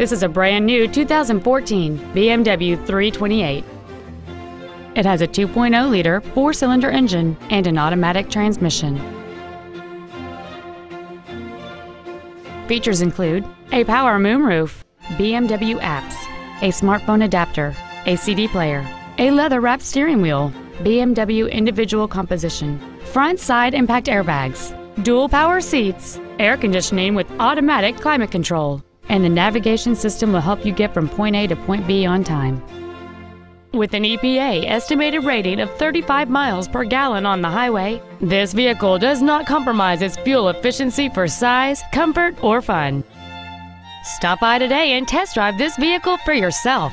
This is a brand new 2014 BMW 328. It has a 2.0-liter four-cylinder engine and an automatic transmission. Features include a power moonroof, BMW apps, a smartphone adapter, a CD player, a leather-wrapped steering wheel, BMW individual composition, front side impact airbags, dual power seats, air conditioning with automatic climate control, and the navigation system will help you get from point A to point B on time. With an EPA estimated rating of 35 miles per gallon on the highway, this vehicle does not compromise its fuel efficiency for size, comfort, or fun. Stop by today and test drive this vehicle for yourself.